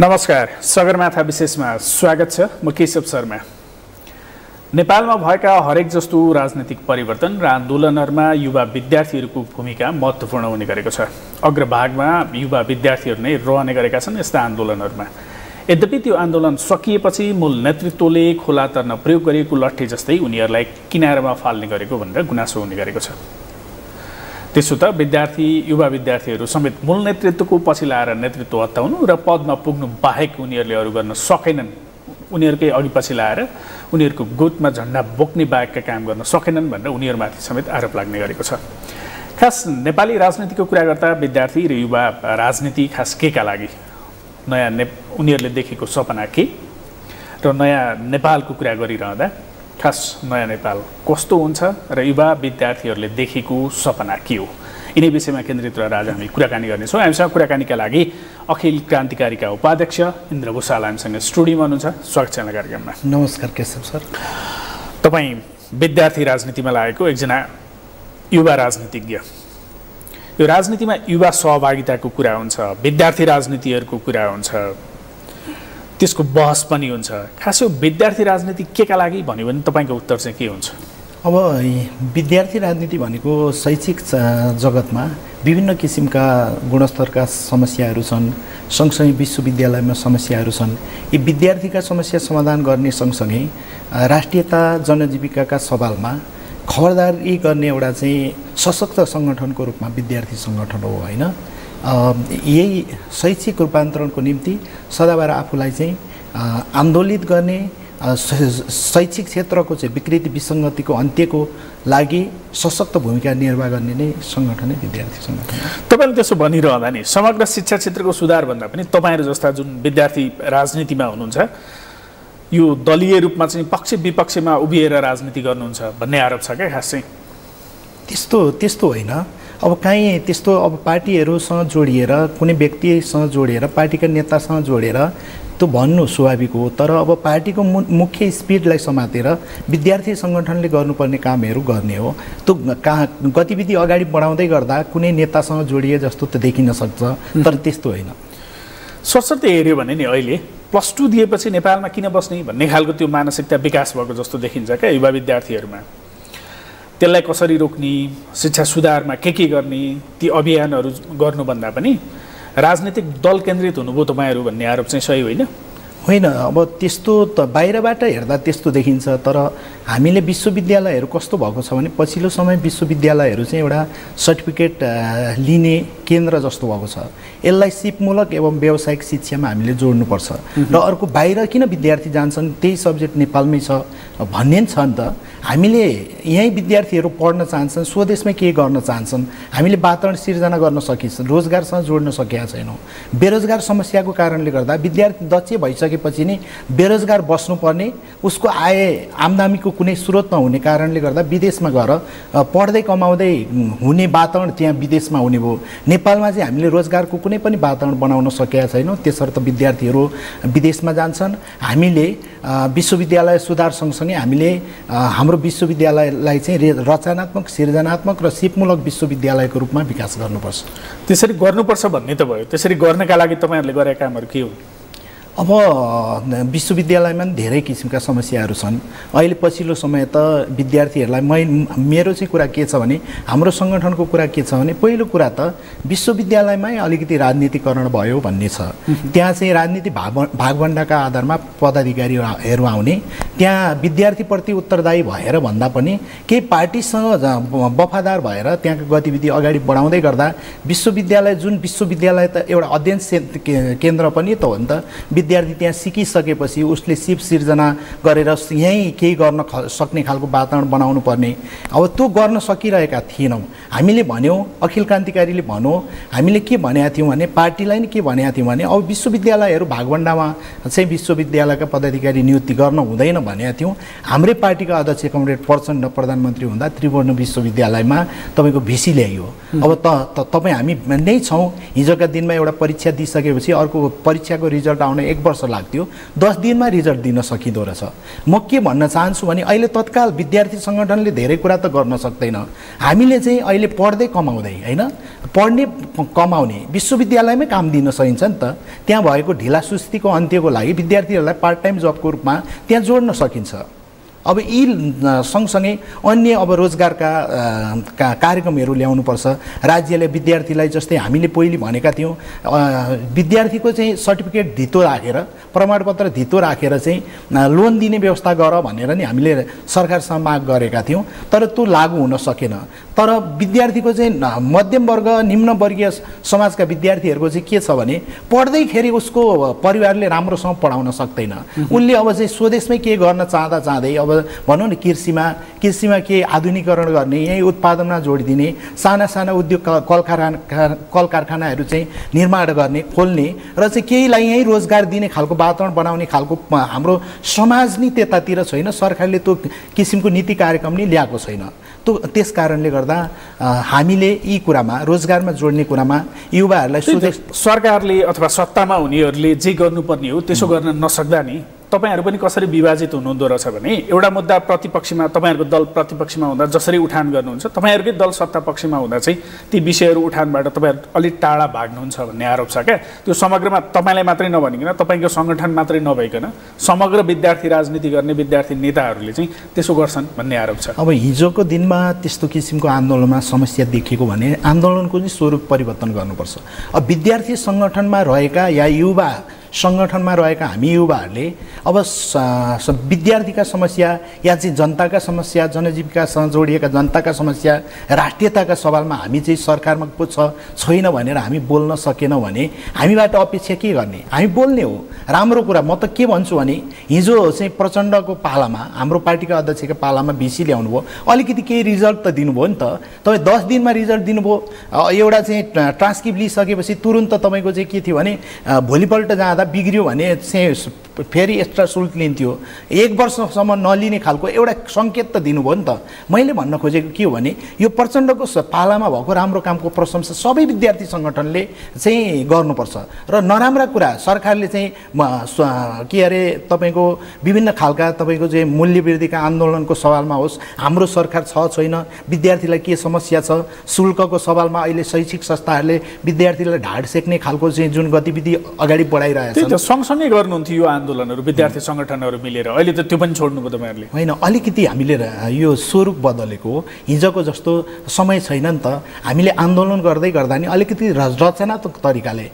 नमस्कार सगरमाथा विशेषमा स्वागत छ म केशव शर्मा। नेपालमा भएका हरेक जस्तो राजनैतिक परिवर्तन र आन्दोलनहरूमा युवा विद्यार्थीहरूको भूमिका महत्त्वपूर्ण हुने गरेको छ। अग्रभागमा युवा विद्यार्थीहरू नै रहने गरेका छन् यस्ता आन्दोलनहरूमा। यद्यपि त्यो आन्दोलन सकिएपछि मूल नेतृत्वले खोला तर्न प्रयोग गरिएको लट्ठी जस्तै उनीहरूलाई किनारमा फाल्ने गरेको भनेर गुनासो हुने गरेको छ। त्यसो त विद्यार्थी युवा विद्यार्थीहरू समेत मूल नेतृत्वको पछि लाएर नेतृत्व हत्याउनु र पदमा पुग्नु बाहेक उनीहरूले अरू गर्न सकेनन्। उनीहरूकै अघि पछि लाएर उनीहरूको गोतमा झन्डा बोक्ने बाहेकका काम गर्न सकेनन् भनेर उनीहरूमाथि समेत आरोप लाग्ने गरेको छ। खास नेपाली राजनीतिको कुरा गर्दा विद्यार्थी र युवा राजनीति खास केका लागि? नयाँ ने उनीहरूले देखेको सपना के? र नयाँ नेपालको कुरा गरिरहँदा खास नयाँ नेपाल कस्तो हुन्छ र युवा विद्यार्थीहरूले देखेको सपना के हो? यिनै विषयमा केन्द्रित रहेर आज हामी कुराकानी गर्नेछौँ। हामीसँग कुराकानीका लागि अखिल क्रान्तिकारीका उपाध्यक्ष इन्द्र भूषाल हामीसँग स्टुडियोमा हुनुहुन्छ। स्वागत छ कार्यक्रममा। नमस्कार केशव सर। तपाईँ विद्यार्थी राजनीतिमा लागेको एकजना युवा राजनीतिज्ञ। यो राजनीतिमा युवा सहभागिताको कुरा हुन्छ विद्यार्थी राजनीतिहरूको कुरा हुन्छ। त्यसको बहस पनि हुन्छ। खास विद्यार्थी राजनीति के का लागि भन्यो भने तपाईँको उत्तर चाहिँ के हुन्छ? अब विद्यार्थी राजनीति भनेको शैक्षिक जगतमा विभिन्न किसिमका गुणस्तरका समस्याहरू छन् सँगसँगै विश्वविद्यालयमा समस्याहरू छन्। यी विद्यार्थीका समस्या समाधान गर्ने सँगसँगै राष्ट्रियता जनजीविकाका सवालमा खबरदारी गर्ने एउटा चाहिँ सशक्त सङ्गठनको रूपमा विद्यार्थी सङ्गठन हो होइन? यही शैक्षिक रूपान्तरणको निम्ति सदाबार आफूलाई चाहिँ आन्दोलित गर्ने शैक्षिक क्षेत्रको चाहिँ विकृति विसङ्गतिको अन्त्यको लागि सशक्त भूमिका निर्वाह गर्ने नै सङ्गठनै विद्यार्थी सङ्गठन तपाईँले त्यसो भनिरहँदा नि समग्र शिक्षा क्षेत्रको सुधारभन्दा पनि तपाईँहरू जस्ता जुन विद्यार्थी राजनीतिमा हुनुहुन्छ यो दलीय रूपमा चाहिँ पक्ष विपक्षमा उभिएर राजनीति गर्नुहुन्छ भन्ने आरोप छ क्या खास चाहिँ? त्यस्तो त्यस्तो होइन। अब काहीँ त्यस्तो अब पार्टीहरूसँग जोडिएर कुनै व्यक्तिसँग जोडिएर पार्टीका नेतासँग जोडेर त्यो भन्नु स्वाभाविक हो। तर अब पार्टीको मु मुख्य स्पिडलाई समातेर विद्यार्थी सङ्गठनले गर्नुपर्ने कामहरू गर्ने हो। त्यो कहाँ गतिविधि अगाडि बढाउँदै गर्दा कुनै नेतासँग जोडिए जस्तो त देखिन सक्छ तर त्यस्तो होइन। सरस्वती हेऱ्यो भने नि अहिले प्लस टू दिएपछि नेपालमा किन बस्ने भन्ने खालको त्यो मानसिकता विकास भएको जस्तो देखिन्छ क्या युवा विद्यार्थीहरूमा। त्यसलाई कसरी रोक्ने शिक्षा सुधारमा के के गर्ने ती अभियानहरू गर्नुभन्दा पनि राजनीतिक दल केन्द्रित हुनुभयो तपाईँहरू भन्ने आरोप चाहिँ सही होइन? होइन अब त्यस्तो त बाहिरबाट हेर्दा त्यस्तो देखिन्छ तर हामीले विश्वविद्यालयहरू कस्तो भएको छ भने पछिल्लो समय विश्वविद्यालयहरू चाहिँ एउटा सर्टिफिकेट लिने केन्द्र जस्तो भएको छ। यसलाई सिपमूलक एवं व्यावसायिक शिक्षामा हामीले जोड्नुपर्छ। र अर्को बाहिर किन विद्यार्थी जान्छन् त्यही सब्जेक्ट नेपालमै छ भन्ने छ नि त। हामीले यहीँ विद्यार्थीहरू पढ्न चाहन्छन् स्वदेशमै केही गर्न चाहन्छन् हामीले वातावरण सिर्जना गर्न सकिन्छ रोजगारसँग जोड्न सकेका छैनौँ। बेरोजगार समस्याको कारणले गर्दा विद्यार्थी दक्ष भइसकेपछि नै बेरोजगार बस्नुपर्ने उसको आय आम्दामीको कुनै स्रोत नहुने कारणले गर्दा विदेशमा गएर पढ्दै कमाउँदै हुने वातावरण त्यहाँ विदेशमा हुने भयो। नेपालमा चाहिँ हामीले रोजगारको कुनै पनि वातावरण बनाउन सकेका छैनौँ। त्यसर्थ विद्यार्थीहरू विदेशमा जान्छन्। हामीले विश्वविद्यालय सुधार सँगसँगै हामीले हाम्रो विश्वविद्यालयलाई चाहिँ रचनात्मक सृजनात्मक र सिपमूलक विश्वविद्यालयको रूपमा विकास गर्नुपर्छ। त्यसरी गर्नुपर्छ भन्ने त भयो। त्यसरी गर्नका लागि तपाईँहरूले गरेका कामहरू के हो अब विश्वविद्यालयमा पनि धेरै किसिमका समस्याहरू छन्। अहिले पछिल्लो समय त विद्यार्थीहरूलाई मै मेरो चाहिँ कुरा के छ भने हाम्रो सङ्गठनको कुरा के छ भने पहिलो कुरा त विश्वविद्यालयमै अलिकति राजनीतिकरण भयो भन्ने छ। त्यहाँ चाहिँ राजनीति भाग भागभण्डाका आधारमा पदाधिकारीहरू आउने त्यहाँ विद्यार्थीप्रति उत्तरदायी भएर भन्दा पनि केही पार्टीसँग वफादार भएर त्यहाँको गतिविधि अगाडि बढाउँदै गर्दा विश्वविद्यालय जुन विश्वविद्यालय त एउटा अध्ययन केन्द्र पनि त हो नि त विद्यार्थी त्यहाँ सिकिसकेपछि उसले सिप सिर्जना गरेर यहीँ केही गर्न सक्ने खालको वातावरण बनाउनु पर्ने। अब त्यो गर्न सकिरहेका थिएनौँ। हामीले भन्यौँ अखिल क्रान्तिकारीले भनौँ हामीले के भनेका थियौँ भने पार्टीलाई नै के भनेका थियौँ भने अब विश्वविद्यालयहरू भागभण्डामा चाहिँ विश्वविद्यालयका पदाधिकारी नियुक्ति गर्न हुँदैन भनेका थियौँ। हाम्रै पार्टीका अध्यक्ष कमरेड प्रचण्ड प्रधानमन्त्री हुँदा त्रिवर्ण विश्वविद्यालयमा तपाईँको भिसी ल्याइयो। अब त तपाईँ हामी नै छौँ। हिजोका दिनमा एउटा परीक्षा दिइसकेपछि अर्को परीक्षाको रिजल्ट आउन एक वर्ष लाग्थ्यो दस दिनमा रिजल्ट दिन सकिँदो रहेछ। म के भन्न चाहन्छु भने अहिले तत्काल विद्यार्थी सङ्गठनले धेरै कुरा त गर्न सक्दैन। हामीले चाहिँ अहिले पढ्दै कमाउँदै होइन? पढ्ने कमाउने विश्वविद्यालयमै काम दिन सकिन्छ नि त। त्यहाँ भएको ढिला सुस्तीको अन्त्यको लागि विद्यार्थीहरूलाई पार्ट टाइम जबको रूपमा त्यहाँ जोड्न सकिन्छ। अब यी सँगसँगै अन्य अब रोजगारका का कार्यक्रमहरू ल्याउनुपर्छ। राज्यले विद्यार्थीलाई जस्तै हामीले पहिले भनेका थियौँ विद्यार्थीको चाहिँ सर्टिफिकेट धितो राखेर प्रमाणपत्र धितो राखेर चाहिँ लोन दिने व्यवस्था गर भनेर नि हामीले सरकारसँग माग गरेका थियौँ तर त्यो लागु हुन सकेन। तर विद्यार्थीको चाहिँ मध्यम वर्ग निम्न वर्गीय समाजका विद्यार्थीहरूको चाहिँ के छ भने पढ्दैखेरि उसको परिवारले राम्रोसँग पढाउन सक्दैन। उसले अब चाहिँ स्वदेशमै के गर्न चाहँदा चाहँदै अब भनौँ न कृषिमा कृषिमा के आधुनिकरण गर्ने यहीँ उत्पादनमा जोडिदिने साना साना उद्योग कल कारखाना कल कारखानाहरू चाहिँ निर्माण गर्ने खोल्ने र चाहिँ केहीलाई यहीँ रोजगार दिने खालको वातावरण बनाउने खालको हाम्रो समाज नै त्यतातिर छैन सरकारले त्यो किसिमको नीति कार्यक्रम नै ल्याएको छैन। त्यो त्यस कारणले गर्दा हामीले यी कुरामा रोजगारमा जोड्ने कुरामा युवाहरूलाई सरकारले अथवा सत्तामा हुनेहरूले जे गर्नुपर्ने हो त्यसो गर्न नसक्दा नि तपाईँहरू पनि कसरी विभाजित हुनुहुँदो रहेछ भने एउटा मुद्दा प्रतिपक्षमा तपाईँहरूको दल प्रतिपक्षमा हुँदा जसरी उठान गर्नुहुन्छ तपाईँहरूकै दल सत्ता पक्षमा हुँदा चाहिँ ती विषयहरू उठानबाट तपाईँहरू अलिक टाढा भाग्नुहुन्छ भन्ने आरोप छ क्या। त्यो समग्रमा तपाईँलाई मात्रै नभनिकन तपाईँको सङ्गठन मात्रै नभइकन समग्र विद्यार्थी राजनीति गर्ने विद्यार्थी नेताहरूले चाहिँ त्यसो गर्छन् भन्ने आरोप छ। अब हिजोको दिनमा त्यस्तो किसिमको आन्दोलनमा समस्या देखिएको भने आन्दोलनको चाहिँ स्वरूप परिवर्तन गर्नुपर्छ। अब विद्यार्थी सङ्गठनमा रहेका या युवा सङ्गठनमा रहेका हामी युवाहरूले अब विद्यार्थीका समस्या या चाहिँ जनताका समस्या जनजीविकासँग जोडिएका जनताका समस्या राष्ट्रियताका सवालमा हामी चाहिँ सरकारमा पो छैन भनेर हामी बोल्न सकेनौँ भने हामीबाट अपेक्षा के गर्ने? हामी बोल्ने हो। राम्रो कुरा। म त के भन्छु भने हिजो चाहिँ प्रचण्डको पालामा हाम्रो पार्टीका अध्यक्षको पालामा भिसी ल्याउनु भयो अलिकति केही रिजल्ट त दिनुभयो नि त। तपाईँ दस दिनमा रिजल्ट दिनुभयो। एउटा चाहिँ ट्रान्सक्रिप्ट लिइसकेपछि तुरुन्त तपाईँको चाहिँ के थियो भने भोलिपल्ट जाँदा बिग्रियो भने चाहिँ फेरि एक्स्ट्रा शुल्क लिन्थ्यो। एक वर्षसम्म नलिने खालको एउटा सङ्केत त दिनुभयो नि त। मैले भन्न खोजेको के हो भने यो प्रचण्डको पालामा भएको राम्रो कामको प्रशंसा सबै विद्यार्थी सङ्गठनले चाहिँ गर्नुपर्छ। र नराम्रा कुरा सरकारले चाहिँ के अरे तपाईँको विभिन्न खालका तपाईँको चाहिँ मूल्यवृद्धिका आन्दोलनको सवालमा होस् हाम्रो सरकार छ छैन विद्यार्थीलाई के समस्या छ शुल्कको सवालमा अहिले शैक्षिक संस्थाहरूले विद्यार्थीलाई ढाड सेक्ने खालको चाहिँ जुन गतिविधि अगाडि बढाइरहेको त सँगसँगै गर्नुहुन्थ्यो यो आन्दोलनहरू विद्यार्थी सङ्गठनहरू मिलेर। अहिले त त्यो पनि छोड्नुभयो तपाईँहरूले। होइन अलिकति हामीले यो स्वरूप बदलेको हिजोको जस्तो समय छैन नि त। हामीले आन्दोलन गर्दै गर्दा नि अलिकति रचनात्मक तरिकाले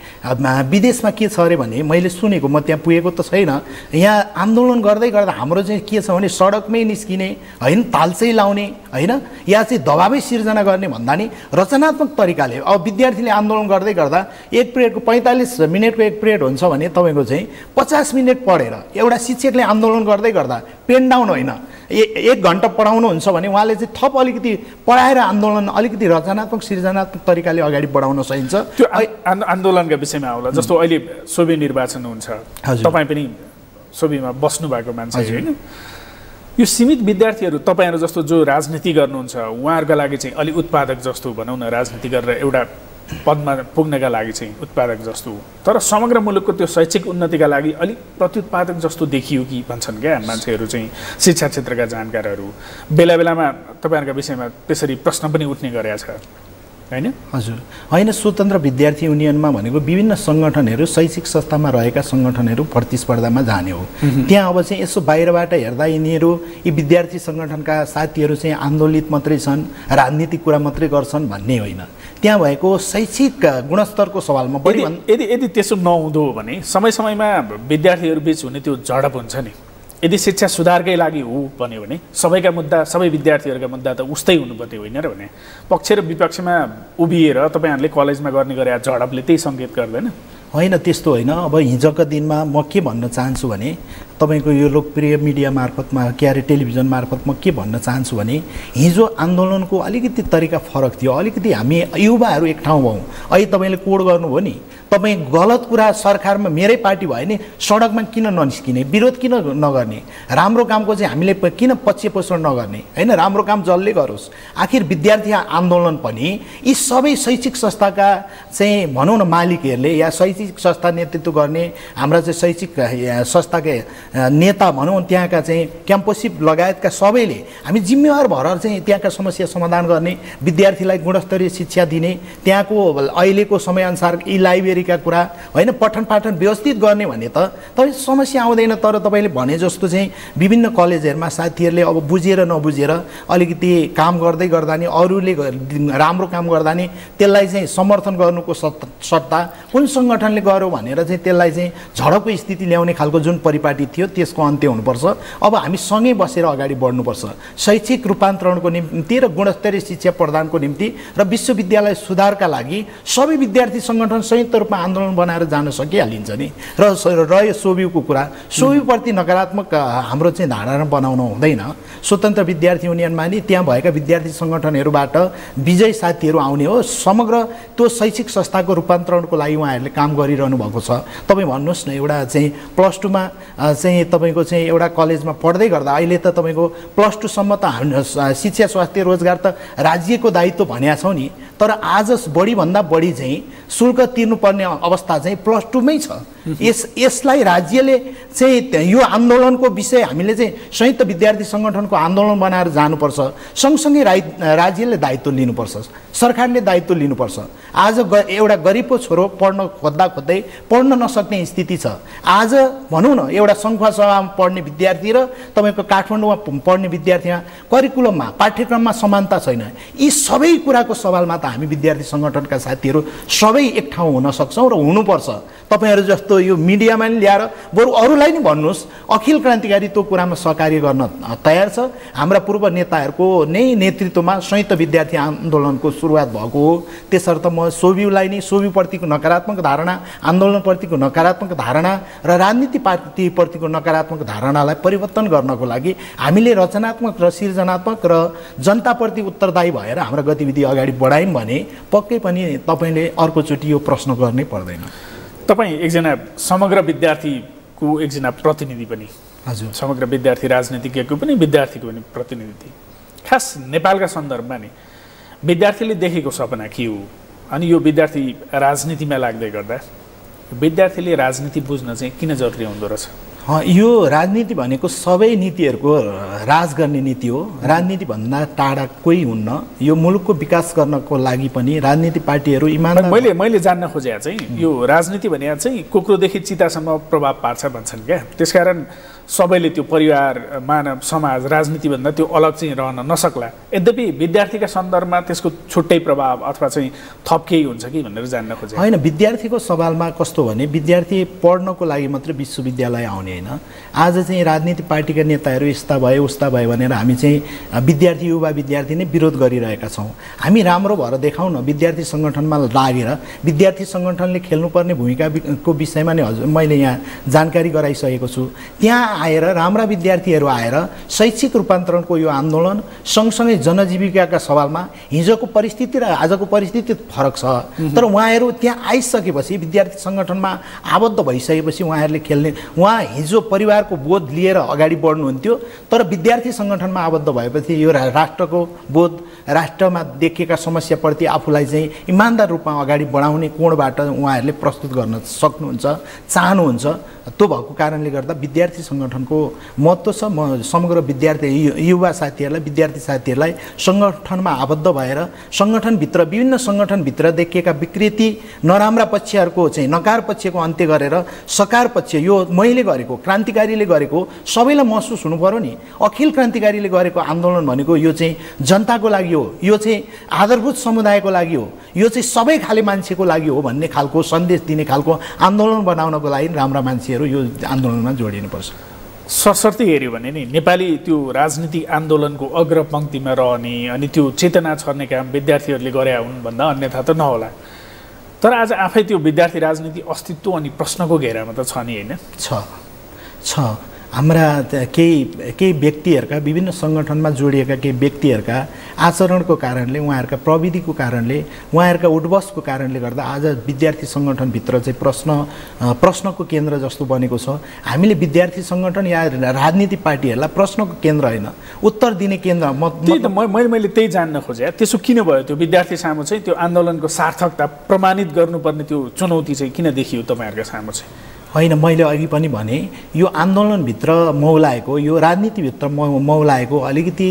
विदेशमा के छ अरे भने मैले सुनेको म त्यहाँ पुगेको त छैन। यहाँ आन्दोलन गर्दै गर्दा हाम्रो चाहिँ के छ भने सडकमै निस्किने होइन तालचै लाउने होइन या चाहिँ दबाबै सिर्जना गर्ने भन्दा नि रचनात्मक तरिकाले अब विद्यार्थीले आन्दोलन गर्दै गर्दा एक पिरियडको पैँतालिस मिनटको एक पिरियड हुन्छ भने तपाईँको चाहिँ पचास मिनट पढेर एउटा शिक्षकले आन्दोलन गर्दै गर्दा पेन डाउन होइन। एक घन्टा पढाउनुहुन्छ भने उहाँले चाहिँ थप अलिकति पढाएर आन्दोलन अलिकति रचनात्मक सृजनात्मक तरिकाले अगाडि बढाउन सकिन्छ। त्यो आन्दोलनका विषयमा होला जस्तो अहिले सोभि निर्वाचन हुन्छ। तपाईँ पनि सोभीमा बस्नु भएको मान्छे होइन। यो सीमित विद्यार्थीहरू तपाईँहरू जस्तो जो राजनीति गर्नुहुन्छ उहाँहरूका लागि चाहिँ अलिक उत्पादक जस्तो भनौँ न राजनीति गरेर एउटा पदमा पुग्नका लागि चाहिँ उत्पादक जस्तो तर समग्र मुलुकको त्यो शैक्षिक उन्नतिका लागि अलिक प्रत्युत्पादक जस्तो देखियो कि भन्छन् क्या मान्छेहरू चाहिँ शिक्षा क्षेत्रका जानकारहरू। बेला बेलामा तपाईँहरूका विषयमा त्यसरी प्रश्न पनि उठ्ने गरेका छ होइन? हजुर। होइन स्वतन्त्र विद्यार्थी युनियनमा भनेको विभिन्न सङ्गठनहरू शैक्षिक संस्थामा रहेका सङ्गठनहरू प्रतिस्पर्धामा जाने हो। त्यहाँ अब चाहिँ यसो बाहिरबाट हेर्दा यिनीहरू यी विद्यार्थी सङ्गठनका साथीहरू चाहिँ आन्दोलित मात्रै छन् राजनीतिक कुरा मात्रै गर्छन् भन्ने होइन। त्यहाँ भएको शैक्षिक गुणस्तरको सवालमा बढी यदि यदि त्यसो नहुँदो भने समय समयमा विद्यार्थीहरू बिच हुने त्यो झडप हुन्छ नि। यदि शिक्षा सुधारकै लागि हो भन्यो भने सबैका मुद्दा सबै विद्यार्थीहरूका मुद्दा त उस्तै हुनुपर्ने होइन र भने पक्ष र विपक्षमा उभिएर तपाईँहरूले कलेजमा गर्ने गरे झडपले त्यही सङ्केत गर्दैन। होइन त्यस्तो होइन। अब हिजोको दिनमा म के भन्न चाहन्छु भने तपाईँको यो लोकप्रिय मिडिया मार्फतमा के अरे टेलिभिजन मार्फत म के भन्न चाहन्छु भने हिजो आन्दोलनको अलिकति तरिका फरक थियो। अलिकति हामी युवाहरू एक ठाउँ भयौँ। अहिले तपाईँले कोड गर्नुभयो नि तपाईँ गलत कुरा सरकारमा मेरै पार्टी भयो भने सडकमा किन ननिस्किने विरोध किन नगर्ने राम्रो कामको चाहिँ हामीले किन पछि पोषण नगर्ने होइन? राम्रो काम जसले गरोस्। आखिर विद्यार्थी आन्दोलन पनि यी सबै शैक्षिक संस्थाका चाहिँ भनौँ न मालिकहरूले या शैक्षिक संस्था नेतृत्व गर्ने हाम्रा चाहिँ शैक्षिक संस्थाका नेता भनौँ त्यहाँका चाहिँ क्याम्पसिप लगायतका सबैले हामी जिम्मेवार भएर चाहिँ त्यहाँका समस्या समाधान गर्ने विद्यार्थीलाई गुणस्तरीय शिक्षा दिने त्यहाँको अहिलेको समयअनुसार यी लाइब्रेरीका कुरा होइन पठन पाठन व्यवस्थित गर्ने भने त तपाईँ समस्या आउँदैन। तर तपाईँले भने जस्तो चाहिँ विभिन्न कलेजहरूमा साथीहरूले अब बुझेर नबुझेर अलिकति काम गर्दै गर्दा नि अरूले राम्रो काम गर्दा नि त्यसलाई चाहिँ समर्थन गर्नुको सट्टा कुन सङ्गठनले गर्यो भनेर चाहिँ त्यसलाई चाहिँ झडपको स्थिति ल्याउने खालको जुन परिपाटी थियो त्यसको अन्त्य हुनुपर्छ। अब हामी सँगै बसेर अगाडि बढ्नुपर्छ। शैक्षिक रूपान्तरणको निम्ति र गुणस्तरीय शिक्षा प्रदानको निम्ति र विश्वविद्यालय सुधारका लागि सबै विद्यार्थी सङ्गठन संयुक्त रूपमा आन्दोलन बनाएर जान सकिहालिन्छ नि। र रह्यो सोब्युको कुरा सोब्युप्रति नकारात्मक हाम्रो चाहिँ धारणा बनाउनु हुँदैन। स्वतन्त्र विद्यार्थी युनियनमा नि त्यहाँ भएका विद्यार्थी सङ्गठनहरूबाट विजय साथीहरू आउने हो। समग्र त्यो शैक्षिक संस्थाको रूपान्तरणको लागि उहाँहरूले काम गरिरहनु भएको छ। तपाईँ भन्नुहोस् न एउटा चाहिँ प्लस टूमा चाहिँ तपाईँको चाहिँ एउटा कलेजमा पढ्दै गर्दा अहिले त तपाईँको प्लस टूसम्म त शिक्षा स्वास्थ्य रोजगार त राज्यको दायित्व भनेका छौँ नि। तर आज बढीभन्दा बढी चाहिँ शुल्क तिर्नुपर्ने अवस्था चाहिँ प्लस टूमै छ। यस यसलाई राज्यले चाहिँ यो आन्दोलनको विषय हामीले चाहिँ संयुक्त विद्यार्थी सङ्गठनको आन्दोलन बनाएर जानुपर्छ। सँगसँगै राइ राज्यले दायित्व लिनुपर्छ। सरकारले दायित्व लिनुपर्छ। आज ग एउटा गरिबको छोरो पढ्न खोज्दा खोज्दै पढ्न नसक्ने स्थिति छ। आज भनौँ न एउटा सङ्खुवा सभामा पढ्ने विद्यार्थी र तपाईँको काठमाडौँमा पढ्ने विद्यार्थीमा करिकुलममा पाठ्यक्रममा समानता छैन। यी सबै कुराको सवालमा त हामी विद्यार्थी सङ्गठनका साथीहरू सबै एक ठाउँ हुन सक्छौँ र हुनुपर्छ। तपाईँहरू जस्तो यो मिडियामा नि ल्याएर बरु अरूलाई नि भन्नुहोस् अखिल क्रान्तिकारी त्यो कुरामा सहकार्य गर्न तयार छ। हाम्रा पूर्व नेताहरूको नै नेतृत्वमा संयुक्त विद्यार्थी आन्दोलनको सुरुवात भएको हो। त्यसर्थ म सोभ्यूलाई नै सोभ्यूप्रतिको नकारात्मक धारणा आन्दोलनप्रतिको नकारात्मक धारणा र राजनीति पार्टीप्रतिको नकारात्मक धारणालाई परिवर्तन गर्नको लागि हामीले रचनात्मक र सृजनात्मक र जनताप्रति उत्तरदायी भएर हाम्रो गतिविधि अगाडि बढायौँ भने पक्कै पनि तपाईँले अर्कोचोटि यो प्रश्न गर्नै पर्दैन। तपाईँ एकजना समग्र विद्यार्थीको एकजना प्रतिनिधि पनि। हजुर। समग्र विद्यार्थी राजनीतिज्ञको पनि विद्यार्थीको पनि प्रतिनिधि। खास नेपालका सन्दर्भमा नि विद्यार्थीले देखेको सपना के हो? अनि यो विद्यार्थी राजनीतिमा लाग्दै गर्दा विद्यार्थीले राजनीति बुझ्न चाहिँ किन जरुरी हुँदो रहेछ? यो राजनीति भनेको सबै नीतिहरूको राज गर्ने नीति हो। राजनीतिभन्दा टाढा कोही हुन्न। यो मुलुकको विकास गर्नको लागि पनि राजनीति पार्टीहरू इमान मैले मैले जान्न खोजे चाहिँ यो राजनीति भने चाहिँ कुकुरदेखि चितासम्म प्रभाव पार्छ भन्छन् क्या। त्यसकारण सबैले त्यो परिवार मानव समाज राजनीतिभन्दा त्यो अलग चाहिँ रहन नसक्ला। यद्यपि विद्यार्थीका सन्दर्भमा त्यसको छुट्टै प्रभाव अथवा चाहिँ थप केही हुन्छ कि भनेर जान्न खोजे होइन विद्यार्थीको सवालमा कस्तो भने विद्यार्थी पढ्नको लागि मात्रै विश्वविद्यालय आउने होइन। आज चाहिँ राजनीति पार्टीका नेताहरू यस्ता भयो उस्ता भयो भनेर हामी चाहिँ विद्यार्थी युवा विद्यार्थी नै विरोध गरिरहेका छौँ। हामी राम्रो भएर देखाउँ न विद्यार्थी सङ्गठनमा लागेर विद्यार्थी सङ्गठनले खेल्नुपर्ने भूमिकाको विषयमा नै हजुर मैले यहाँ जानकारी गराइसकेको छु। त्यहाँ आएर राम्रा विद्यार्थीहरू आएर शैक्षिक रूपान्तरणको यो आन्दोलन सँगसँगै जनजीविकाका सवालमा हिजोको परिस्थिति र आजको परिस्थिति फरक छ। तर उहाँहरू त्यहाँ आइसकेपछि विद्यार्थी सङ्गठनमा आबद्ध भइसकेपछि उहाँहरूले खेल्ने उहाँ हिजो परिवारको बोध लिएर अगाडि बढ्नुहुन्थ्यो तर विद्यार्थी सङ्गठनमा आबद्ध भएपछि यो राष्ट्रको बोध राष्ट्रमा देखिएका समस्याप्रति आफूलाई चाहिँ इमान्दार रूपमा अगाडि बढाउने कोणबाट उहाँहरूले प्रस्तुत गर्न सक्नुहुन्छ चाहनुहुन्छ त्यो भएको कारणले गर्दा विद्यार्थी सङ्गठनको महत्त्व छ। म समग्र विद्यार्थी युवा साथीहरूलाई विद्यार्थी साथीहरूलाई सङ्गठनमा आबद्ध भएर सङ्गठनभित्र विभिन्न सङ्गठनभित्र देखिएका विकृति नराम्रा पक्षहरूको चाहिँ नकार पक्षको अन्त्य गरेर सकार पक्ष यो मैले गरेको क्रान्तिकारीले गरेको सबैलाई महसुस हुनु पऱ्यो नि। अखिल क्रान्तिकारीले गरेको आन्दोलन भनेको यो चाहिँ जनताको लागि हो। यो चाहिँ आधारभूत समुदायको लागि हो। यो चाहिँ सबै खाले मान्छेको लागि हो भन्ने खालको सन्देश दिने खालको आन्दोलन बनाउनको लागि राम्रा मान्छेहरू यो आन्दोलनमा जोडिनुपर्छ। सरसर्ती हेऱ्यो भने नि नेपाली त्यो राजनीतिक आन्दोलनको अग्रपङ्क्तिमा रहने अनि त्यो चेतना छर्ने काम विद्यार्थीहरूले गरे हुन् भन्दा अन्यथा त नहोला। तर आज आफै त्यो विद्यार्थी राजनीति अस्तित्व अनि प्रश्नको घेरामा त छ नि होइन? छ। छ। हाम्रा केही केही व्यक्तिहरूका विभिन्न सङ्गठनमा जोडिएका केही व्यक्तिहरूका आचरणको कारणले उहाँहरूका प्रविधिको कारणले उहाँहरूका उठबसको कारणले गर्दा आज विद्यार्थी सङ्गठनभित्र चाहिँ प्रश्न प्रश्नको केन्द्र जस्तो बनेको छ। हामीले विद्यार्थी सङ्गठन या राजनीति पार्टीहरूलाई प्रश्नको केन्द्र होइन उत्तर दिने केन्द्र म- मैले मैले त्यही जान्न खोजेँ। त्यसो किन भयो त्यो विद्यार्थी सामु चाहिँ त्यो आन्दोलनको सार्थकता प्रमाणित गर्नुपर्ने त्यो चुनौती चाहिँ किन देखियो तपाईँहरूको सामु चाहिँ? होइन मैले अघि पनि भने यो आन्दोलनभित्र मौलाएको यो राजनीतिभित्र मौ मौलाएको अलिकति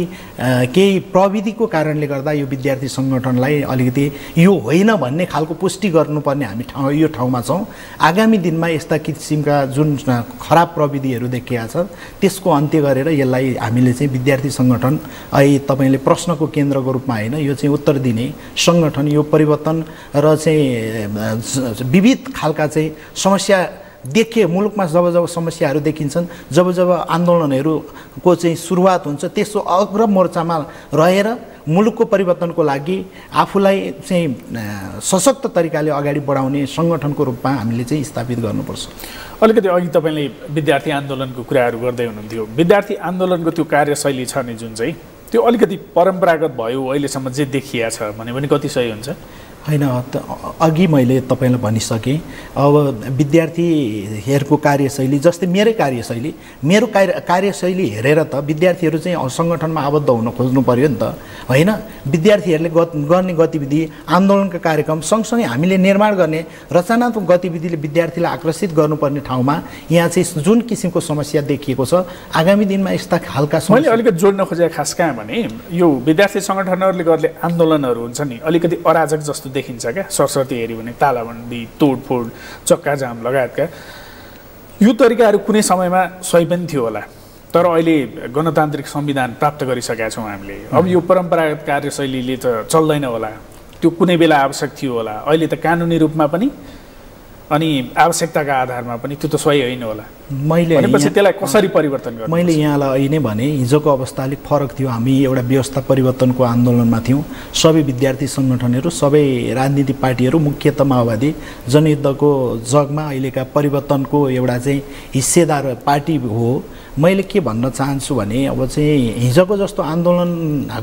केही प्रविधिको कारणले गर्दा यो विद्यार्थी सङ्गठनलाई अलिकति यो होइन भन्ने खालको पुष्टि गर्नुपर्ने हामी ठाउँ यो ठाउँमा छौँ। आगामी दिनमा यस्ता किसिमका जुन खराब प्रविधिहरू देखिएका छ त्यसको अन्त्य गरेर यसलाई हामीले चाहिँ विद्यार्थी सङ्गठन अहिले तपाईँले प्रश्नको केन्द्रको रूपमा होइन यो चाहिँ उत्तर दिने सङ्गठन यो परिवर्तन र चाहिँ विविध खालका चाहिँ समस्या देखिए मुलुकमा जब जब समस्याहरू देखिन्छन् जब जब आन्दोलनहरूको चाहिँ सुरुवात हुन्छ त्यसो अग्र मोर्चामा रहेर मुलुकको परिवर्तनको लागि आफूलाई चाहिँ सशक्त तरिकाले अगाडि बढाउने सङ्गठनको रूपमा हामीले चाहिँ स्थापित गर्नुपर्छ। अलिकति अघि तपाईँले विद्यार्थी आन्दोलनको कुराहरू गर्दै हुनुहुन्थ्यो। विद्यार्थी आन्दोलनको त्यो कार्यशैली छ नि जुन चाहिँ त्यो अलिकति परम्परागत भयो अहिलेसम्म जे देखिया छ भने पनि कति सही हुन्छ? होइन अघि मैले तपाईँलाई भनिसकेँ अब विद्यार्थीहरूको कार्यशैली जस्तै मेरै कार्यशैली मेरो कार्य कार्यशैली हेरेर त विद्यार्थीहरू चाहिँ सङ्गठनमा आबद्ध हुन खोज्नु पऱ्यो नि त। होइन? विद्यार्थीहरूले ग गर्ने गतिविधि आन्दोलनका कार्यक्रम सँगसँगै हामीले निर्माण गर्ने रचनात्मक गतिविधिले विद्यार्थीलाई आकर्षित गर्नुपर्ने ठाउँमा यहाँ चाहिँ जुन किसिमको समस्या देखिएको छ आगामी दिनमा यस्ता खालका मैले अलिकति जोड्न खोजेँ खास कहाँ भने यो विद्यार्थी सङ्गठनहरूले गर्ने आन्दोलनहरू हुन्छ नि अलिकति अराजक जस्तो देखिन्छ क्या? सरस्वती हेऱ्यो भने तालाबन्दी तोडफोड चक्का जाम लगायतका। यो तरिकाहरू कुनै समयमा सही पनि थियो होला। तर अहिले गणतान्त्रिक संविधान प्राप्त गरिसकेका छौँ हामीले। अब यो परम्परागत कार्यशैलीले त चल्दैन होला। त्यो कुनै बेला आवश्यक थियो होला। अहिले त कानुनी रूपमा पनि अनि आवश्यकताका आधारमा पनि त्यो त सही होइन होला। मैले भनेपछि त्यसलाई कसरी परिवर्तन गर्नु मैले यहाँलाई अहिले नै भने हिजोको अवस्था अलिक फरक थियो। हामी एउटा व्यवस्था परिवर्तनको आन्दोलनमा थियौँ। सबै विद्यार्थी सङ्गठनहरू सबै राजनीतिक पार्टीहरू मुख्यतः माओवादी जनयुद्धको जगमा अहिलेका परिवर्तनको एउटा चाहिँ हिस्सेदार पार्टी हो। मैले के भन्न चाहन्छु भने अब चाहिँ हिजोको जस्तो आन्दोलन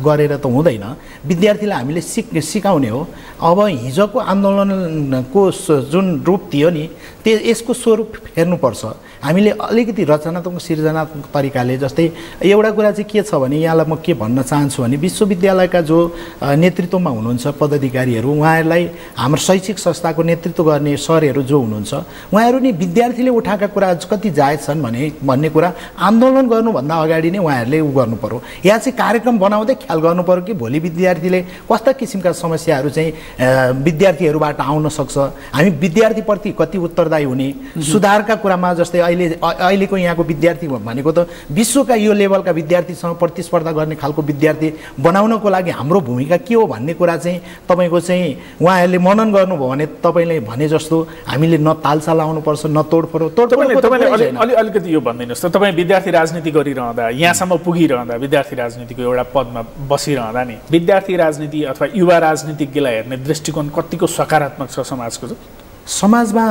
गरेर त हुँदैन। विद्यार्थीलाई हामीले सिक सिकाउने हो। अब हिजोको आन्दोलनको जुन रूप थियो नि त्यो यसको स्वरूप फेर्नुपर्छ। हामीले अलिकति रचनात्मक सृजनात्मक तरिकाले जस्तै एउटा कुरा चाहिँ के छ भने यहाँलाई म के भन्न चाहन्छु भने विश्वविद्यालयका जो नेतृत्वमा हुनुहुन्छ पदाधिकारीहरू उहाँहरूलाई हाम्रो शैक्षिक संस्थाको नेतृत्व गर्ने सरहरू जो हुनुहुन्छ उहाँहरू नि विद्यार्थीले उठाएका कुरा कति जायज छन् भने भन्ने कुरा आन्दोलन गर्नुभन्दा अगाडि नै उहाँहरूले उ गर्नु पर्यो। यहाँ चाहिँ कार्यक्रम बनाउँदै ख्याल गर्नु पर्यो कि भोलि विद्यार्थीले कस्ता किसिमका समस्याहरू चाहिँ विद्यार्थीहरूबाट आउन सक्छ। हामी विद्यार्थीप्रति कति उत्तरदायी हुने सुधारका कुरामा जस्तै अहिले अहिलेको यहाँको विद्यार्थी भनेको त विश्वका यो लेभलका विद्यार्थीसँग प्रतिस्पर्धा गर्ने खालको विद्यार्थी बनाउनको लागि हाम्रो भूमिका के हो भन्ने कुरा चाहिँ तपाईँको चाहिँ उहाँहरूले मनन गर्नुभयो भने तपाईँले भने जस्तो हामीले न तालसा लाउनुपर्छ न तोडफोड तपाईँले अलिकति यो भनिदिनुहोस् त। तपाईँ विद्यार्थी राजनीति गरिरहँदा यहाँसम्म पुगिरहँदा विद्यार्थी राजनीतिको एउटा पदमा बसिरहँदा नि विद्यार्थी राजनीति अथवा युवा राजनीतिज्ञलाई हेर्ने दृष्टिकोण कतिको सकारात्मक छ समाजको? चाहिँ समाजमा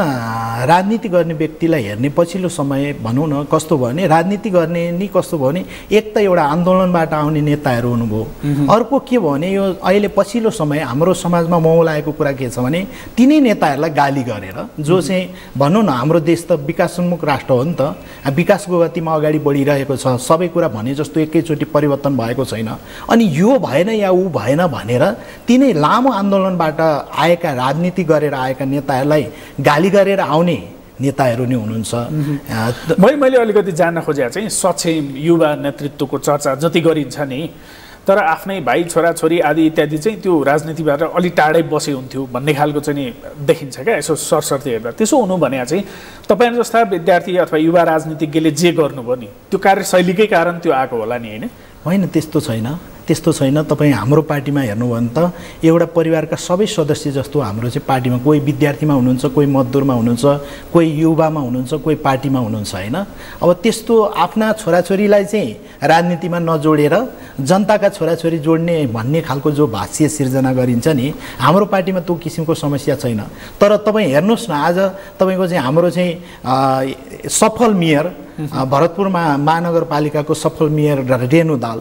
राजनीति गर्ने व्यक्तिलाई हेर्ने पछिल्लो समय भनौँ न कस्तो भयो भने राजनीति गर्ने नि कस्तो भयो भने एक त एउटा आन्दोलनबाट आउने नेताहरू हुनुभयो। अर्को के भयो भने यो अहिले पछिल्लो समय हाम्रो समाजमा मौलाएको कुरा के छ भने तिनै नेताहरूलाई गाली गरेर जो चाहिँ भनौँ न हाम्रो देश त विकासोन्मुख राष्ट्र हो नि त विकासको गतिमा अगाडि बढिरहेको छ सबै कुरा भने जस्तो एकैचोटि परिवर्तन भएको छैन। अनि यो भएन या ऊ भएन भनेर तिनै लामो आन्दोलनबाट आएका राजनीति गरेर आएका नेताहरूलाई गाली गरेर आउने नेताहरू नै हुनुहुन्छ। अ, त- मैले मैले अलिकति जान्न खोजेको चाहिँ सक्षम युवा नेतृत्वको चर्चा जति गरिन्छ नि तर आफ्नै भाइ छोराछोरी आदि इत्यादि चाहिँ त्यो राजनीतिबाट अलि टाढै बसे हुन्थ्यो भन्ने खालको चाहिँ नि देखिन्छ क्या यसो सरसर्ती हेर्दा। त्यसो हुनु भने चाहिँ तपाईँ जस्ता विद्यार्थी अथवा युवा राजनीतिज्ञले जे गर्नुभयो नि त्यो कार्यशैलीकै कारण त्यो आएको होला नि होइन? होइन त्यस्तो छैन। त्यस्तो छैन। तपाईँ हाम्रो पार्टीमा हेर्नुभयो भने त एउटा परिवारका सबै सदस्य जस्तो हाम्रो चाहिँ पार्टीमा कोही विद्यार्थीमा हुनुहुन्छ कोही मजदुरमा हुनुहुन्छ कोही युवामा हुनुहुन्छ कोही पार्टीमा हुनुहुन्छ होइन? अब त्यस्तो आफ्ना छोराछोरीलाई चाहिँ राजनीतिमा नजोडेर जनताका छोराछोरी जोड्ने भन्ने खालको जो भाष्य सिर्जना गरिन्छ नि हाम्रो पार्टीमा त्यो किसिमको समस्या छैन। तर तपाईँ हेर्नुहोस् न आज तपाईँको चाहिँ हाम्रो चाहिँ सफल मेयर अ, भरतपुर मा महानगरपालिकाको सफल मेयर रेणु दाल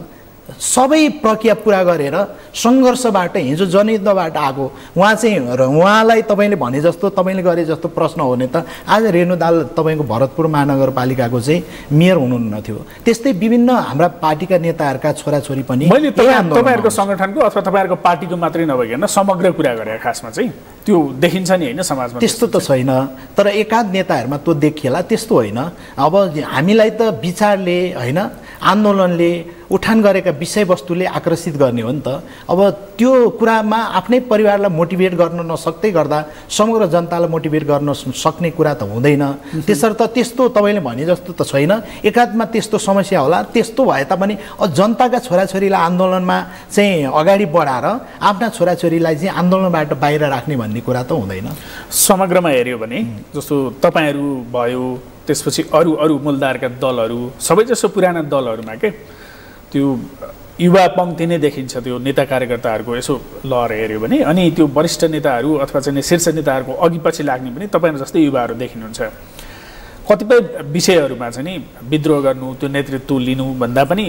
सबै प्रक्रिया पुरा गरेर सङ्घर्षबाट हिजो जनयुद्धबाट आएको उहाँ चाहिँ उहाँलाई तपाईँले भने जस्तो तपाईँले गरे जस्तो प्रश्न हो भने त आज रेणु दाल तपाईँको भरतपुर महानगरपालिकाको चाहिँ मेयर हुनुहुन्न थियो त्यस्तै विभिन्न हाम्रा पार्टीका नेताहरूका छोराछोरी पनि मैले तपाईँहरूको सङ्गठनको अथवा तपाईँहरूको पार्टीको मात्रै नभइकन समग्र कुरा गरे खासमा चाहिँ त्यो देखिन्छ नि होइन समाजमा त्यस्तो त छैन तर एकाध नेताहरूमा त्यो देखिएला त्यस्तो होइन। अब हामीलाई त विचारले होइन आन्दोलनले उठान गरेका विषयवस्तुले आकर्षित गर्ने हो नि त। अब त्यो कुरामा आफ्नै परिवारलाई मोटिभेट गर्न नसक्दै गर्दा समग्र जनतालाई मोटिभेट गर्न सक्ने कुरा त हुँदैन। त्यसर्थ त्यस्तो तपाईँले भने जस्तो त छैन। एकाधमा त्यस्तो समस्या होला त्यस्तो भए तापनि जनताका छोराछोरीलाई आन्दोलनमा चाहिँ अगाडि बढाएर आफ्ना छोराछोरीलाई चाहिँ आन्दोलनबाट बाहिर राख्ने भन्ने कुरा त हुँदैन। समग्रमा हेऱ्यो भने जस्तो तपाईँहरू भयो त्यसपछि अरू अरू मूलधारका दलहरू सबैजसो पुराना दलहरूमा के? त्यो युवा पङ्क्ति नै देखिन्छ त्यो नेता कार्यकर्ताहरूको यसो लहर हेऱ्यो भने। अनि त्यो वरिष्ठ नेताहरू अथवा चाहिँ शीर्ष नेताहरूको अघि पछि लाग्ने पनि तपाईँहरू जस्तै युवाहरू देखिनुहुन्छ। कतिपय विषयहरूमा चाहिँ नि विद्रोह गर्नु त्यो नेतृत्व लिनु भन्दा पनि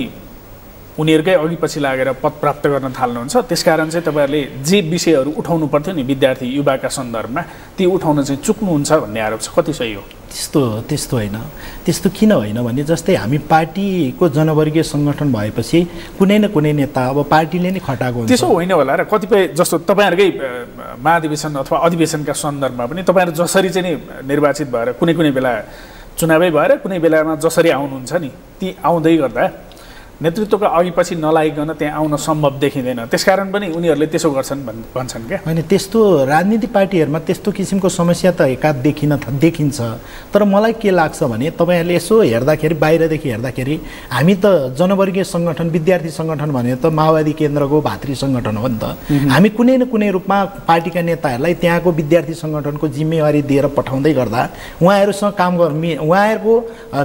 उनीहरूकै अघि पछि लागेर पद प्राप्त गर्न थाल्नुहुन्छ। त्यसकारण चाहिँ तपाईँहरूले जे विषयहरू उठाउनु पर्थ्यो नि विद्यार्थी युवाका सन्दर्भमा ती उठाउन चाहिँ चुक्नुहुन्छ भन्ने आरोप छ। कति सही हो? त्यस्तो त्यस्तो होइन। त्यस्तो किन होइन भने जस्तै हामी पार्टीको जनवर्गीय सङ्गठन भएपछि कुनै न कुनै नेता अब पार्टीले नै खटाएको हुन्छ। त्यसो होइन होला र कतिपय जस्तो तपाईँहरूकै महाधिवेशन अथवा अधिवेशनका सन्दर्भमा पनि तपाईँहरू जसरी चाहिँ नि निर्वाचित भएर कुनै कुनै बेला चुनावै भएर कुनै बेलामा जसरी आउनुहुन्छ नि ती आउँदै गर्दा नेतृत्वको अघि पछि नलागिकन त्यहाँ आउन सम्भव देखिँदैन। त्यसकारण पनि उनीहरूले त्यसो गर्छन् भन् भन्छन् क्या। होइन त्यस्तो राजनीतिक पार्टीहरूमा त्यस्तो किसिमको समस्या त एकाध देखिन देखिन्छ। तर मलाई के लाग्छ भने तपाईँहरूले यसो हेर्दाखेरि बाहिरदेखि हेर्दाखेरि हामी त जनवर्गीय सङ्गठन विद्यार्थी सङ्गठन भनेर त माओवादी केन्द्रको भातृ सङ्गठन हो नि त। हामी कुनै न कुनै रूपमा पार्टीका नेताहरूलाई त्यहाँको विद्यार्थी सङ्गठनको जिम्मेवारी दिएर पठाउँदै गर्दा उहाँहरूसँग काम गर्ने उहाँहरूको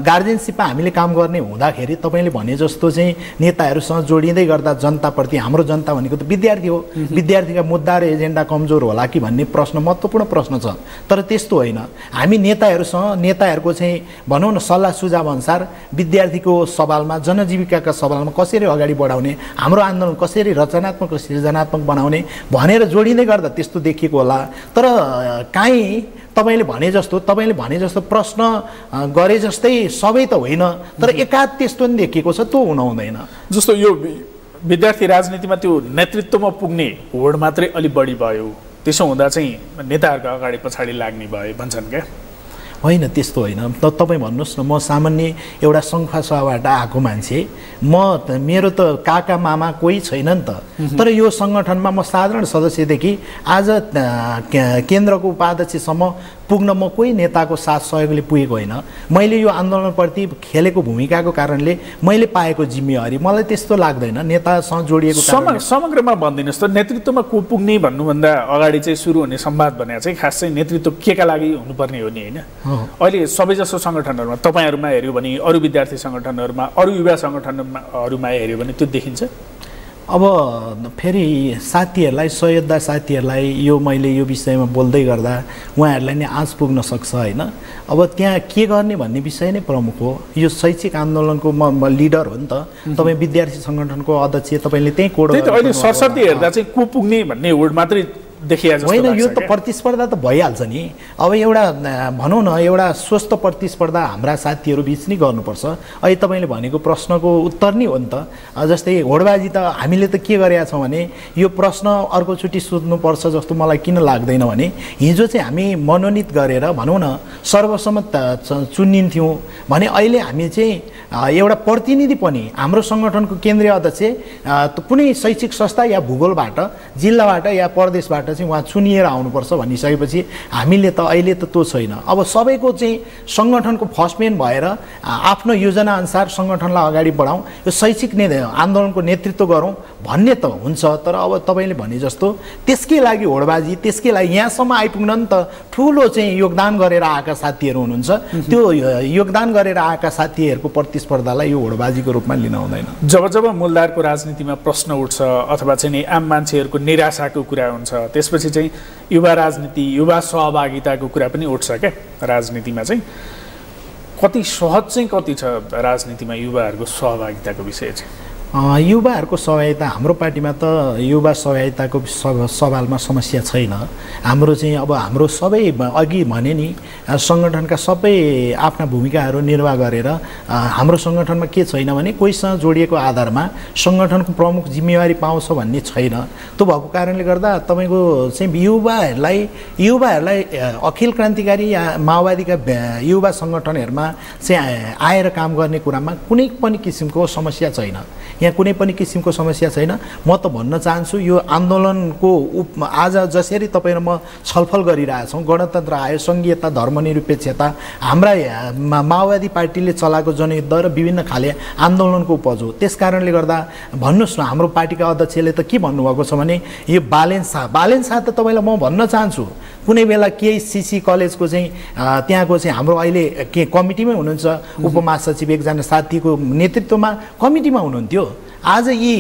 गार्जेनसिपमा हामीले काम गर्ने हुँदाखेरि तपाईँले भने जस्तो चाहिँ नेताहरूसँग जोडिँदै गर्दा जनताप्रति हाम्रो जनता भनेको त विद्यार्थी हो। विद्यार्थीका मुद्दा र एजेन्डा कमजोर होला कि भन्ने प्रश्न महत्त्वपूर्ण प्रश्न छ। तर त्यस्तो होइन। हामी नेताहरूसँग नेताहरूको चाहिँ भनौँ न सल्लाह सुझाव अनुसार विद्यार्थीको सवालमा जनजीविकाका सवालमा कसरी अगाडि बढाउने हाम्रो आन्दोलन कसरी रचनात्मक र सृजनात्मक बनाउने भनेर जोडिँदै गर्दा त्यस्तो देखिएको होला। तर काहीँ तपाईँले भने जस्तो तपाईँले भने जस्तो प्रश्न गरे जस्तै सबै त होइन तर एकाध त्यस्तो नि देखिएको छ त्यो हुन हुँदैन। जस्तो यो विद्यार्थी राजनीतिमा त्यो नेतृत्वमा पुग्ने होड मात्रै अलिक बढी भयो त्यसो हुँदा चाहिँ नेताहरूको अगाडि पछाडि लाग्ने भयो भन्छन् क्या? होइन त्यस्तो होइन। त तपाईँ भन्नुहोस् न म सामान्य एउटा सङ्खुवासभाबाट आएको मान्छे। म त मेरो त काका मामा कोही छैन नि त तर यो सङ्गठनमा म साधारण सदस्यदेखि आज केन्द्रको उपाध्यक्षसम्म पुग्न म कोही नेताको साथ सहयोगले पुगेको होइन। मैले यो आन्दोलनप्रति खेलेको भूमिकाको कारणले मैले पाएको जिम्मेवारी। मलाई त्यस्तो लाग्दैन। नेतासँग जोडिएको सम समग्रमा भनिदिनुहोस् त नेतृत्वमा को पुग्ने भन्नुभन्दा अगाडि चाहिँ सुरु हुने संवाद भने चाहिँ खास चाहिँ नेतृत्व के का लागि हुनुपर्ने हो नि होइन। अहिले सबैजसो सङ्गठनहरूमा तपाईँहरूमा हेऱ्यो भने अरू विद्यार्थी सङ्गठनहरूमा अरू युवा सङ्गठनहरूमा हेऱ्यो भने त्यो देखिन्छ? अब फेरि साथीहरूलाई सहयोद्धा साथीहरूलाई यो मैले यो विषयमा बोल्दै गर्दा उहाँहरूलाई नै आँच पुग्न सक्छ होइन? अब त्यहाँ के गर्ने भन्ने विषय नै प्रमुख हो। यो शैक्षिक आन्दोलनको म लिडर हो नि त। तपाईँ विद्यार्थी सङ्गठनको अध्यक्ष तपाईँले त्यही कोड अहिले सरस्वती हेर्दा चाहिँ को पुग्ने भन्ने होड मात्रै होइन यो त। प्रतिस्पर्धा त भइहाल्छ नि। अब एउटा भनौँ न एउटा स्वस्थ प्रतिस्पर्धा हाम्रा साथीहरू बिच नै गर्नुपर्छ। अहिले तपाईँले भनेको प्रश्नको उत्तर नै हो नि त। जस्तै होडबाजी त हामीले त के गरेका छौँ भने यो प्रश्न अर्कोचोटि सोध्नुपर्छ जस्तो मलाई किन लाग्दैन भने हिजो चाहिँ हामी मनोनित गरेर भनौँ न सर्वसम्मत चुनिन्थ्यौँ भने अहिले हामी चाहिँ एउटा प्रतिनिधि पनि हाम्रो सङ्गठनको केन्द्रीय अध्यक्ष कुनै शैक्षिक संस्था या भूगोलबाट जिल्लाबाट या प्रदेशबाट चाहिँ उहाँ चुनिएर आउनुपर्छ भनिसकेपछि हामीले त अहिले त त्यो छैन। अब सबैको चाहिँ सङ्गठनको फर्स्टमेन भएर आफ्नो योजनाअनुसार सङ्गठनलाई अगाडि बढाउँ। यो शैक्षिक ने आन्दोलनको नेतृत्व गरौँ। भन्ने त हुन्छ तर अब तपाईँले भने जस्तो त्यसकै लागि होडबाजी त्यसकै लागि यहाँसम्म आइपुग्न नि त ठुलो चाहिँ योगदान गरेर आएका साथीहरू हुनुहुन्छ। त्यो योगदान गरेर आएका साथीहरूको प्रतिस्पर्धालाई यो होडबाजीको रूपमा लिन हुँदैन। जब जब मूलधारको राजनीतिमा प्रश्न उठ्छ अथवा चाहिँ नि आम मान्छेहरूको निराशाको कुरा हुन्छ त्यसपछि चाहिँ युवा राजनीति युवा सहभागिताको कुरा पनि उठ्छ क्या राजनीतिमा चाहिँ। कति सहज चाहिँ कति छ राजनीतिमा युवाहरूको सहभागिताको विषय चाहिँ? युवाहरूको सहभागिता हाम्रो पार्टीमा त युवा सहभागिताको स- सवालमा समस्या छैन। हाम्रो चाहिँ अब हाम्रो सबै अघि भने नि सङ्गठनका सबै आफ्ना भूमिकाहरू निर्वाह गरेर हाम्रो सङ्गठनमा के छैन भने कोहीसँग जोडिएको आधारमा सङ्गठनको प्रमुख जिम्मेवारी पाउँछ भन्ने छैन। त्यो भएको कारणले गर्दा तपाईँको चाहिँ युवाहरूलाई युवाहरूलाई अखिल क्रान्तिकारी या माओवादीका युवा सङ्गठनहरूमा चाहिँ आएर काम गर्ने कुरामा कुनै पनि किसिमको समस्या छैन। यहाँ कुनै पनि किसिमको समस्या छैन। म त भन्न चाहन्छु यो आन्दोलनको उप आज जसरी तपाईँ र म छलफल गरिरहेछौँ गणतन्त्र आयो सङ्घीयता धर्मनिरपेक्षता हाम्रा माओवादी पार्टीले चलाएको जनयुद्ध र विभिन्न खाले आन्दोलनको उपज हो। त्यस कारणले गर्दा भन्नुहोस् न हाम्रो पार्टीका अध्यक्षले त के भन्नुभएको छ भने यो बालेन शाह बालेन शाह त तपाईँलाई म भन्न चाहन्छु। कुनै बेला केही सिसी कलेजको चाहिँ त्यहाँको चाहिँ हाम्रो अहिले के कमिटीमै हुनुहुन्छ उपमहासचिव एकजना साथीको नेतृत्वमा कमिटीमा हुनुहुन्थ्यो। आज यी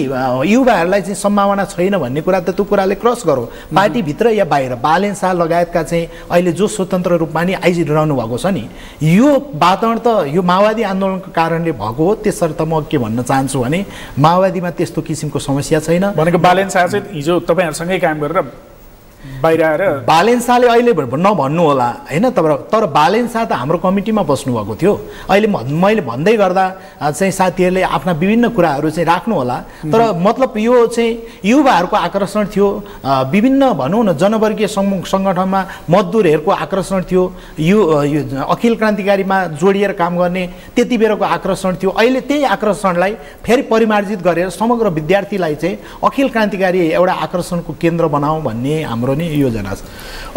युवाहरूलाई चाहिँ सम्भावना छैन भन्ने कुरा त त्यो कुराले क्रस गरौँ पार्टीभित्र या बाहिर बालेन शाह लगायतका चाहिँ अहिले जो स्वतन्त्र रूपमा नि आइरहनु भएको छ नि यो वातावरण त यो माओवादी आन्दोलनको कारणले भएको हो त्यसर्थ म के भन्न चाहन्छु भने माओवादीमा त्यस्तो किसिमको समस्या छैन। भनेको बालेन शाह चाहिँ हिजो तपाईँहरूसँगै काम गरेर बाहिर आएर बालेन शाहले अहिले नभन्नु होला। होइन तर तर बालेन शाह त हाम्रो कमिटीमा बस्नुभएको थियो। अहिले मैले भन्दै गर्दा चाहिँ साथीहरूले आफ्ना विभिन्न कुराहरू चाहिँ राख्नु होला। तर मतलब यो चाहिँ युवाहरूको आकर्षण थियो। विभिन्न भनौँ न जनवर्गीय सङ्ग सङ्गठनमा मजदुरहरूको आकर्षण थियो। यो अखिल क्रान्तिकारीमा जोडिएर काम गर्ने त्यति बेरको आकर्षण थियो। अहिले त्यही आकर्षणलाई फेरि परिमार्जित गरेर समग्र विद्यार्थीलाई चाहिँ अखिल क्रान्तिकारी एउटा आकर्षणको केन्द्र बनाऊ भन्ने हाम्रो नि योजना छ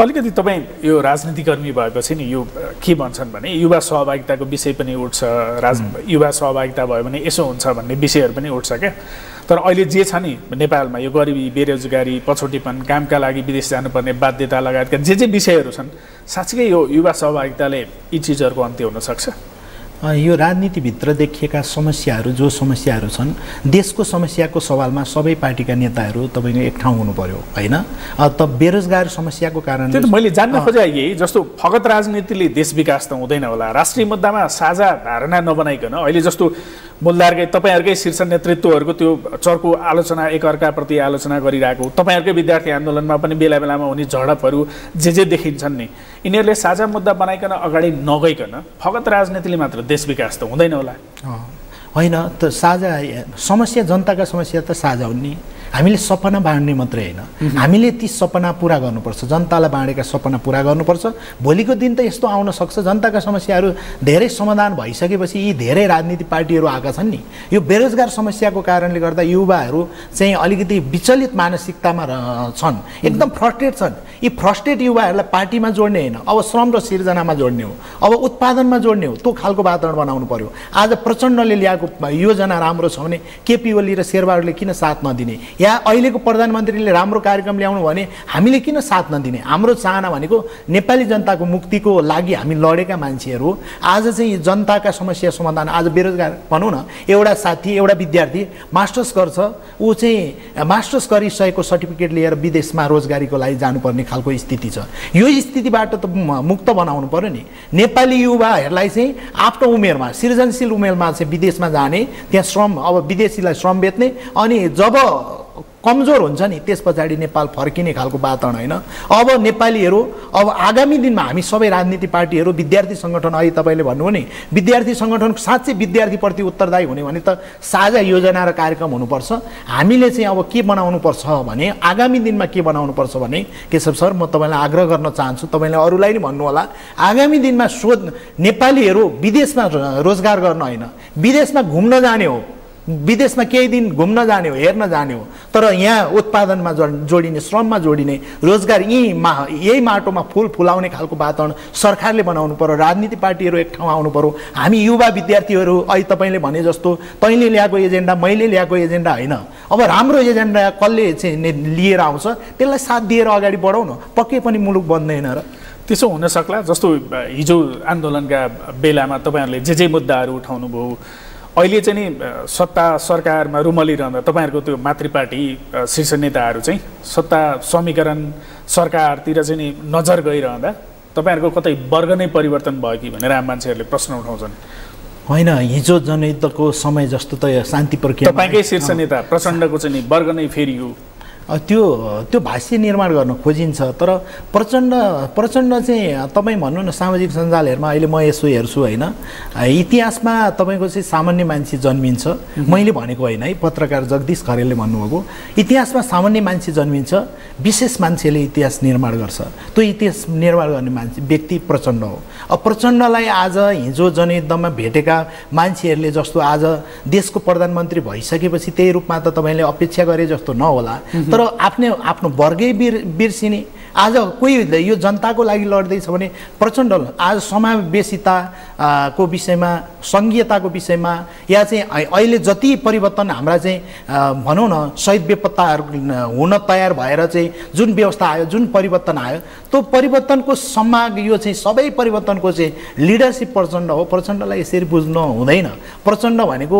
अलिकति तपाईँ यो राजनीतिकर्मी भएपछि नि यो के भन्छन् भने युवा सहभागिताको विषय पनि उठ्छ राज युवा सहभागिता भयो भने यसो हुन्छ भन्ने विषयहरू पनि उठ्छ क्या। तर अहिले जे छ नि नेपालमा यो गरिबी बेरोजगारी पछौटीपन कामका लागि विदेश जानुपर्ने बाध्यता लगायतका जे जे विषयहरू छन् साँच्चीकै यो युवा सहभागिताले यी चिजहरूको अन्त्य हुनसक्छ। यो राजनीतिभित्र देखिएका समस्याहरू जो समस्याहरू छन् देशको समस्याको सवालमा सबै पार्टीका नेताहरू तपाईँको एक ठाउँ हुनु पर्यो होइन त बेरोजगार समस्याको त मैले जान्न खोजे यही जस्तो फगत राजनीतिले देश विकास त हुँदैन होला। राष्ट्रिय मुद्दामा साझा धारणा नबनाइकन अहिले जस्तो मूलधारकै तपाईँहरूकै शीर्ष नेतृत्वहरूको त्यो चर्को आलोचना एकअर्काप्रति आलोचना गरिरहेको तपाईँहरूकै विद्यार्थी आन्दोलनमा पनि बेला बेलामा हुने झडपहरू जे जे देखिन्छन् नि यिनीहरूले साझा मुद्दा बनाइकन अगाडि नगइकन फगत राजनीतिले मात्र देश विकास त हुँदैन होला। होइन त साझा समस्या जनताका समस्या त साझा हुन् हामीले सपना बाँड्ने मात्रै होइन। हामीले ती सपना पुरा गर्नुपर्छ जनतालाई बाँडेका सपना पुरा गर्नुपर्छ। भोलिको दिन त यस्तो आउन सक्छ जनताका समस्याहरू धेरै समाधान भइसकेपछि यी धेरै राजनीतिक पार्टीहरू आएका छन् नि। यो बेरोजगार समस्याको कारणले गर्दा युवाहरू चाहिँ अलिकति विचलित मानसिकतामा छन्। एकदम फ्रस्ट्रेट छन्। यी फ्रस्ट्रेट युवाहरूलाई पार्टीमा जोड्ने होइन। अब श्रम र सिर्जनामा जोड्ने हो। अब उत्पादनमा जोड्ने हो। त्यो खालको वातावरण बनाउनु पर्यो। आज प्रचण्डले ल्याएको योजना राम्रो छ भने केपी ओली र शेरबहादुरले किन साथ नदिने? या अहिलेको प्रधानमन्त्रीले राम्रो कार्यक्रम ल्याउनु भने हामीले किन साथ नदिने? हाम्रो चाहना भनेको नेपाली जनताको मुक्तिको लागि हामी लडेका मान्छेहरू। आज चाहिँ जनताका समस्या समाधान आज बेरोजगार भनौँ न एउटा साथी एउटा विद्यार्थी मास्टर्स गर्छ। ऊ चाहिँ मास्टर्स गरिसकेको सर्टिफिकेट लिएर विदेशमा रोजगारीको लागि जानुपर्ने खालको स्थिति छ। यो स्थितिबाट त मुक्त बनाउनु पर्यो नि। नेपाली युवाहरूलाई चाहिँ आफ्नो उमेरमा सृजनशील उमेरमा चाहिँ विदेशमा जाने त्यहाँ श्रम अब विदेशीलाई श्रम बेच्ने अनि जब कमजोर हुन्छ नि त्यस पछाडि नेपाल फर्किने खालको वातावरण होइन? अब नेपालीहरू अब आगामी दिनमा हामी सबै राजनीतिक पार्टीहरू विद्यार्थी सङ्गठन अहिले तपाईँले भन्नुभयो नि विद्यार्थी सङ्गठन साँच्चै विद्यार्थीप्रति उत्तरदायी हुने भने त साझा योजना र कार्यक्रम हुनुपर्छ। हामीले चाहिँ अब के बनाउनुपर्छ भने आगामी दिनमा के बनाउनुपर्छ भने केशव सर म तपाईँलाई आग्रह गर्न चाहन्छु तपाईँले अरूलाई नि भन्नु होला आगामी दिनमा सोध नेपालीहरू विदेशमा रोजगार गर्न होइन विदेशमा घुम्न जाने हो। विदेशमा केही दिन घुम्न जाने हो हेर्न जाने हो तर यहाँ उत्पादनमा जोडिने श्रममा जोडिने रोजगार यहीँ मा यही माटोमा फुल फुलाउने खालको वातावरण सरकारले बनाउनु पर्यो राजनीति पार्टीहरू एक ठाउँ आउनु पर्यो। हामी युवा विद्यार्थीहरू अहिले तपाईँले भने जस्तो तैँले ल्याएको एजेन्डा मैले ल्याएको एजेन्डा होइन। अब राम्रो एजेन्डा कसले चाहिँ लिएर आउँछ त्यसलाई साथ दिएर अगाडि बढाउँ न पक्कै पनि मुलुक बन्दैन र। त्यसो हुन सक्ला जस्तो हिजो आन्दोलनका बेलामा तपाईँहरूले जे जे मुद्दाहरू उठाउनु भयो अहिले चाहिँ नि सत्ता सरकारमा रुमलिरहँदा तपाईँहरूको त्यो मातृ पार्टी शीर्ष नेताहरू चाहिँ सत्ता समीकरण सरकारतिर चाहिँ नि नजर गइरहँदा तपाईँहरूको कतै वर्ग नै परिवर्तन भयो कि भनेर आम मान्छेहरूले प्रश्न उठाउँछन्? होइन हिजो जनयुद्धको समय जस्तो त शान्ति प्रक्रिया तपाईँकै शीर्ष नेता प्रचण्डको चाहिँ नि वर्ग नै फेरियो। त्यो त्यो भाष्य निर्माण गर्न खोजिन्छ तर प्रचण्ड प्रचण्ड चाहिँ तपाईँ भन्नु न सामाजिक सञ्जालहरूमा अहिले म यसो हेर्छु होइन। इतिहासमा तपाईँको चाहिँ सामान्य मान्छे जन्मिन्छ। मैले भनेको होइन है पत्रकार जगदीश खरेलले भन्नुभएको। इतिहासमा सामान्य मान्छे जन्मिन्छ विशेष मान्छेले इतिहास निर्माण गर्छ। त्यो इतिहास निर्माण गर्ने मान्छे व्यक्ति प्रचण्ड हो। अब प्रचण्डलाई आज हिजो जनयुद्धमा भेटेका मान्छेहरूले जस्तो आज देशको प्रधानमन्त्री भइसकेपछि त्यही रूपमा त तपाईँले अपेक्षा गरे जस्तो नहोला। तर तर आफ्नो आफ्नो वर्गै बिर बिर्सिने आज कोही यो जनताको लागि लड्दैछ भने प्रचण्ड आज समावेशिता को विषयमा सङ्घीयताको विषयमा या चाहिँ अहिले जति परिवर्तन हाम्रा चाहिँ भनौँ न शहीद बेपत्ताहरू हुन तयार भएर चाहिँ जुन व्यवस्था आयो जुन परिवर्तन आयो त्यो परिवर्तनको सम्माग यो चाहिँ सबै परिवर्तनको चाहिँ लिडरसिप प्रचण्ड हो। प्रचण्डलाई यसरी बुझ्नु हुँदैन। प्रचण्ड भनेको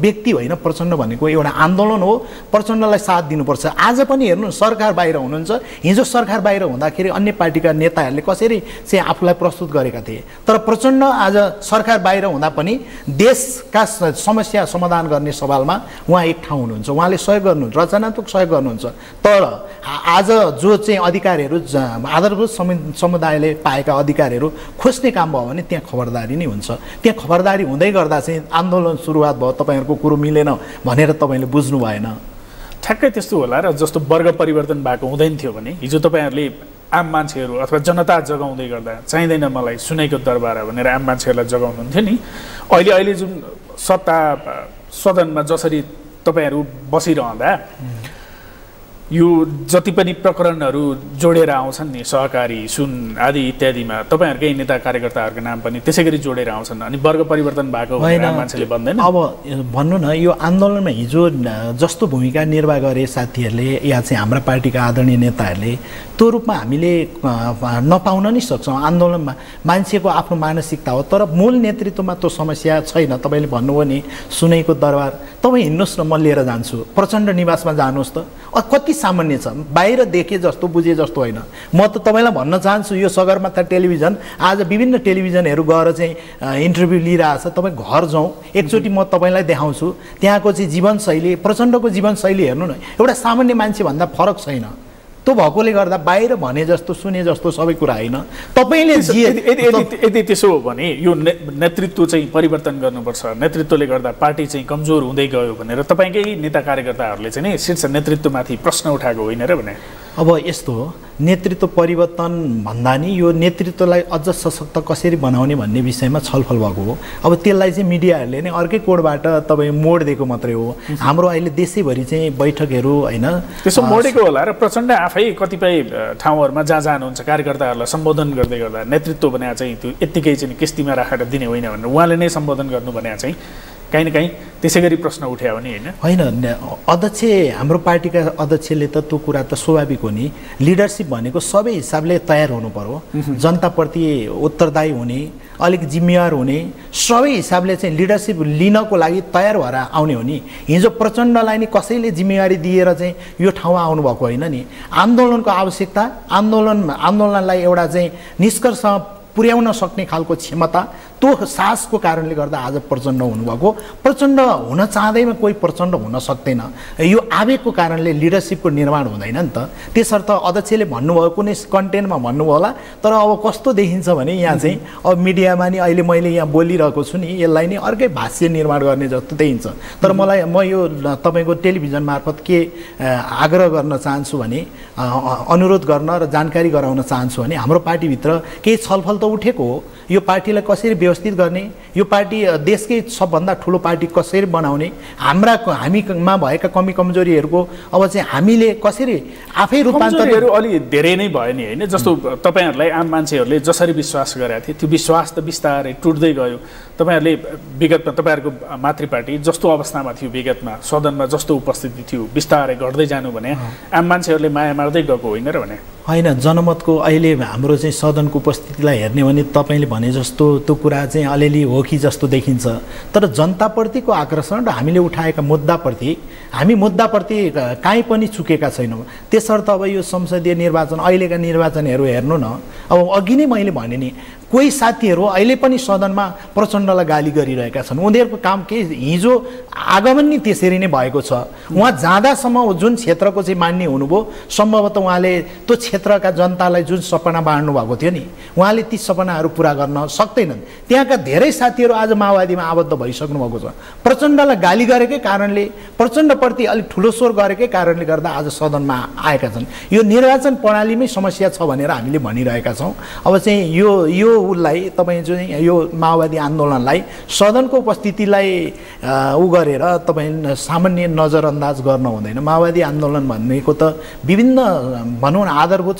व्यक्ति होइन प्रचण्ड भनेको एउटा आन्दोलन हो। प्रचण्डलाई साथ दिनुपर्छ। आज पनि हेर्नु सरकार बाहिर हुनुहुन्छ। हिजो सरकार बाहिर हुँदाखेरि अन्य पार्टीका नेताहरूले कसरी चाहिँ आफूलाई प्रस्तुत गरेका थिए? तर प्रचण्ड आज सरकार बाहिर हुँदा पनि देशका समस्या समाधान गर्ने सवालमा उहाँ एक ठाउँ हुनुहुन्छ। उहाँले सहयोग गर्नुहुन्छ रचनात्मक सहयोग गर्नुहुन्छ। तर आज जो चाहिँ अधिकारहरू आधारभूत समुदायले पाएका अधिकारहरू खोज्ने काम भयो भने त्यहाँ खबरदारी नै हुन्छ। त्यहाँ खबरदारी हुँदै गर्दा चाहिँ आन्दोलन सुरुवात भयो तपाईँहरूको कुरो मिलेन भनेर तपाईँले बुझ्नु भएन। ठ्याक्कै त्यस्तो होला र जस्तो वर्ग परिवर्तन भएको हुँदैन थियो भने हिजो तपाईँहरूले आम मान्छेहरू अथवा जनता जगाउँदै गर्दा चाहिँदैन मलाई सुनेको दरबार भनेर आम मान्छेहरूलाई जगाउनुहुन्थ्यो नि। अहिले अहिले जुन सत्ता सदनमा जसरी तपाईँहरू बसिरहँदा यो जति पनि प्रकरणहरू जोडेर आउँछन् नि सहकारी सुन आदि इत्यादिमा तपाईँहरूकै नेता कार्यकर्ताहरूको नाम पनि त्यसै गरी जोडेर आउँछन् अनि वर्ग परिवर्तन भएको मान्छेले भन्दैन? अब भन्नु न यो आन्दोलनमा हिजो जस्तो भूमिका निर्वाह गरे साथीहरूले या चाहिँ हाम्रा पार्टीका आदरणीय नेताहरूले त्यो रूपमा हामीले नपाउन नै सक्छौँ आन्दोलनमा। मान्छेको आफ्नो मानसिकता हो तर मूल नेतृत्वमा त्यो समस्या छैन। तपाईँले भन्नुभयो नि सुनैको दरबार। तपाईँ हिँड्नुहोस् न म लिएर जान्छु। प्रचण्ड निवासमा जानुहोस् त। कति सामान्य छ। बाहिर देखे जस्तो बुझे जस्तो होइन। म त तपाईँलाई भन्न चाहन्छु यो सगरमाथा टेलिभिजन आज विभिन्न टेलिभिजनहरू गएर चाहिँ इन्टरभ्यू लिइरहेछ। तपाईँ घर जाउँ। एकचोटि म तपाईँलाई देखाउँछु। त्यहाँको चाहिँ जीवनशैली प्रचण्डको जीवनशैली हेर्नु न एउटा सामान्य मान्छेभन्दा फरक छैन। त्यो भएकोले गर्दा बाहिर भने जस्तो सुने जस्तो सबै कुरा होइन। तपाईँले यदि त्यसो हो भने यो नेतृत्व चाहिँ परिवर्तन गर्नुपर्छ। नेतृत्वले गर्दा पार्टी चाहिँ कमजोर हुँदै गयो भनेर तपाईँकै नेता कार्यकर्ताहरूले चाहिँ नि शीर्ष नेतृत्वमाथि प्रश्न उठाएको होइन र भने। अब यस्तो हो नेतृत्व परिवर्तन भन्दा नि यो नेतृत्वलाई अझ सशक्त कसरी बनाउने भन्ने विषयमा छलफल भएको हो। अब त्यसलाई चाहिँ मिडियाहरूले नै अर्कै कोडबाट तपाईँ मोड दिएको मात्रै हो। हाम्रो अहिले देशैभरि चाहिँ बैठकहरू होइन त्यसो मोडेको होला र प्रचण्ड आफै कतिपय ठाउँहरूमा जहाँ जानुहुन्छ कार्यकर्ताहरूलाई सम्बोधन गर्दै गर्दा नेतृत्व भने चाहिँ त्यो यत्तिकै चाहिँ किस्तीमा राखेर दिने होइन भनेर उहाँले नै सम्बोधन गर्नु भने चाहिँ काहीँ न काहीँ त्यसै गरी प्रश्न उठ्यो भने होइन? होइन अध्यक्ष हाम्रो पार्टीका अध्यक्षले त त्यो कुरा त स्वाभाविक हो नि। लिडरसिप भनेको सबै हिसाबले तयार हुनु पर्यो। जनताप्रति उत्तरदायी हुने अलिक जिम्मेवार हुने सबै हिसाबले चाहिँ लिडरसिप लिनको लागि तयार भएर आउने हो नि। हिजो प्रचण्डलाई नि कसैले जिम्मेवारी दिएर चाहिँ यो ठाउँमा आउनुभएको होइन नि। आन्दोलनको आवश्यकता आन्दोलन आन्दोलनलाई एउटा चाहिँ निष्कर्ष पुर्याउन सक्ने खालको क्षमता त्यो साहसको कारणले गर्दा आज प्रचण्ड हुनुभएको। प्रचण्ड हुन चाहँदैमा कोही प्रचण्ड हुन सक्दैन। यो आवेगको कारणले लिडरसिपको निर्माण हुँदैन नि त। त्यसर्थ अध्यक्षले भन्नुभयो कुनै कन्टेन्टमा भन्नुभयो होला। तर अब कस्तो देखिन्छ भने यहाँ चाहिँ अब मिडियामा नि अहिले मैले यहाँ बोलिरहेको छु नि यसलाई नै अर्कै भाष्य निर्माण गर्ने जस्तो देखिन्छ। तर मलाई म यो तपाईँको टेलिभिजन मार्फत के आग्रह गर्न चाहन्छु भने अनुरोध गर्न र जानकारी गराउन चाहन्छु भने हाम्रो पार्टीभित्र केही छलफल त उठेको हो। यो पार्टीलाई कसरी व्यवस्थित गर्ने यो पार्टी देशकै सबभन्दा ठुलो पार्टी कसरी बनाउने हाम्रा हामीमा भएका कमी कमजोरीहरूको अब चाहिँ हामीले कसरी आफै रूपान्तरहरू अलि धेरै नै भयो नि होइन? जस्तो तपाईँहरूलाई आम मान्छेहरूले जसरी विश्वास गरेका थिए त्यो विश्वास त बिस्तारै टुट्दै गयो। तपाईँहरूले विगतमा तपाईँहरूको मातृ पार्टी जस्तो अवस्थामा थियो विगतमा सदनमा जस्तो उपस्थिति थियो बिस्तारै घट्दै जानु भने आम मान्छेहरूले माया मार्दै गएको होइन र भने? होइन जनमतको अहिले हाम्रो चाहिँ सदनको उपस्थितिलाई हेर्ने भने तपाईँले भने जस्तो त्यो कुरा चाहिँ अलिअलि हो कि जस्तो देखिन्छ। तर जनताप्रतिको आकर्षण र हामीले उठाएका मुद्दाप्रति हामी मुद्दाप्रति काहीँ पनि चुकेका छैनौँ। त्यसर्थ अब यो संसदीय निर्वाचन अहिलेका निर्वाचनहरू हेर्नु न। अब अघि नै मैले भने नि कोही साथीहरू अहिले पनि सदनमा प्रचण्डलाई गाली गरिरहेका छन्। उनीहरूको काम के? हिजो आगमन नि त्यसरी नै भएको छ। उहाँ जाँदासम्म जुन क्षेत्रको चाहिँ मान्य हुनुभयो सम्भवतः उहाँले त्यो क्षेत्रका जनतालाई जुन सपना बाँड्नु भएको थियो नि उहाँले ती सपनाहरू पुरा गर्न सक्दैनन्। त्यहाँका धेरै साथीहरू आज माओवादीमा आबद्ध भइसक्नु भएको छ। प्रचण्डलाई गाली गरेकै कारणले प्रचण्डप्रति अलिक ठुलो स्वर गरेकै कारणले गर्दा आज सदनमा आएका छन्। यो निर्वाचन प्रणालीमै समस्या छ भनेर हामीले भनिरहेका छौँ। अब चाहिँ यो यो उसलाई तपाईँ चाहिँ यो माओवादी आन्दोलनलाई सदनको उपस्थितिलाई उ गरेर तपाईँ सामान्य नजरअन्दाज गर्न हुँदैन। माओवादी आन्दोलन भनेको त विभिन्न भनौँ न आधारभूत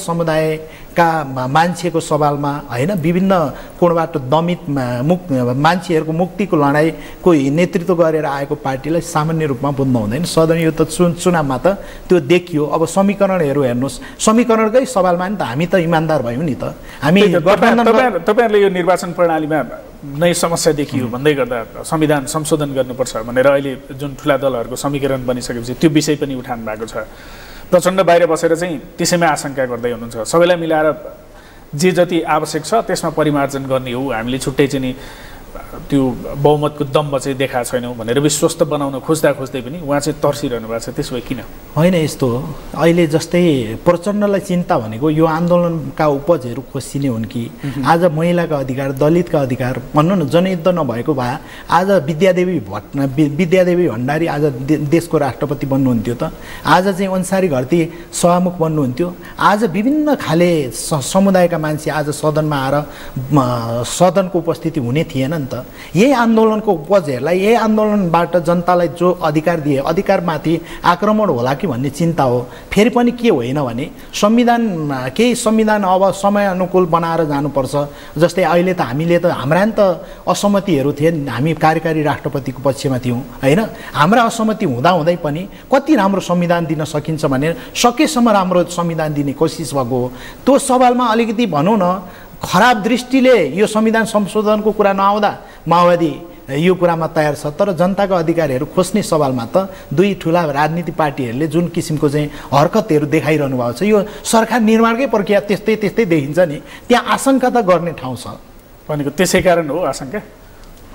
समुदायका मान्छेको सवालमा होइन विभिन्न कोणबाट दमित मुक् मान्छेहरूको मुक्तिको लडाइँको नेतृत्व गरेर आएको पार्टीलाई सामान्य रूपमा बुझ्नु हुँदैन। सदन यो त चुन चुनावमा त त्यो देखियो। अब समीकरणहरू हेर्नुहोस्। समीकरणकै सवालमा नि त हामी त इमान्दार भयौँ नि त। हामी तपाईँहरूले यो निर्वाचन प्रणालीमा नै समस्या देखियो भन्दै गर्दा संविधान संशोधन गर्नुपर्छ भनेर अहिले जुन ठुला दलहरूको समीकरण बनिसकेपछि त्यो विषय पनि उठान भएको छ। प्रचण्ड बाहिर बसेर चाहिँ त्यसैमा आशंका गर्दै हुनुहुन्छ। सबैलाई मिलाएर जे जति आवश्यक छ त्यसमा परिमार्जन गर्ने हो। हामीले छुट्टै चाहिँ नि त्यो बहुमतको दम्ब चाहिँ देखाएको छैनौँ भनेर विश्वस्त बनाउन खोज्दा खोज्दै पनि उहाँ चाहिँ तर्सिरहनु भएको छ त्यसो भए किन? होइन यस्तो हो। अहिले जस्तै प्रचण्डलाई चिन्ता भनेको यो आन्दोलनका उपजहरू खोसिने हुन् कि? आज महिलाका अधिकार दलितका अधिकार भनौँ न जनयुद्ध नभएको भए आज विद्यादेवी भट्ट विद्यादेवी भण्डारी आज देशको राष्ट्रपति बन्नुहुन्थ्यो त। आज चाहिँ अन्सारी घरती सभामुख बन्नुहुन्थ्यो। आज विभिन्न खाले समुदायका मान्छे आज सदनमा आएर सदनको उपस्थिति हुने थिएन नि त। यही आन्दोलनको उपजहरूलाई यही आन्दोलनबाट जनतालाई जो अधिकार दिए अधिकारमाथि आक्रमण होला कि भन्ने चिन्ता हो फेरि पनि के होइन भने संविधान केही संविधान अब समय अनुकूल बनाएर जानुपर्छ जस्तै अहिले त हामीले त हाम्रा नि त असहमतिहरू थिए हामी कार्यकारी राष्ट्रपतिको पक्षमा थियौँ होइन? हाम्रा असहमति हुँदाहुँदै पनि कति राम्रो संविधान दिन सकिन्छ भने सकेसम्म राम्रो संविधान दिने कोसिस भएको हो। त्यो सवालमा अलिकति भनौँ न खराब दृष्टिले यो संविधान संशोधनको कुरा नआउँदा माओवादी यो कुरामा तयार छ। तर जनताको अधिकारहरू खोज्ने सवालमा त दुई ठुला राजनीति पार्टीहरूले जुन किसिमको चाहिँ हरकतहरू देखाइरहनु भएको छ यो सरकार निर्माणकै प्रक्रिया त्यस्तै त्यस्तै देखिन्छ नि। त्यहाँ आशंका त गर्ने ठाउँ छ। भनेको त्यसै कारण हो आशंका?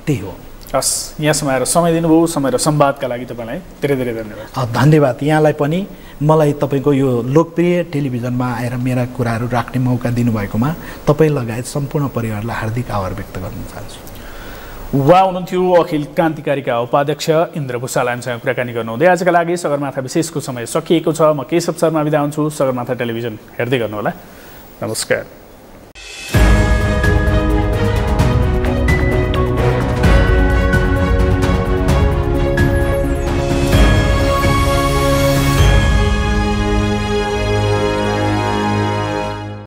त्यही हो। हस् यहाँसम्म आएर समय दिनुभयो समय र संवादका लागि तपाईँलाई धेरै धेरै धन्यवाद। धन्यवाद। यहाँलाई पनि मलाई तपाईँको यो लोकप्रिय टेलिभिजनमा आएर मेरा कुराहरू राख्ने मौका दिनुभएकोमा तपाईँ लगायत सम्पूर्ण परिवारलाई हार्दिक आभार व्यक्त गर्न चाहन्छु। उहाँ हुनुहुन्थ्यो अखिल क्रान्तिकारीका उपाध्यक्ष इन्द्र भूषालामसँग कुराकानी गर्नुहुँदै आजका लागि सगरमाथा विशेषको समय सकिएको छ। म केशव शर्मा बिदा हुन्छु। सगरमाथा टेलिभिजन हेर्दै गर्नुहोला। नमस्कार।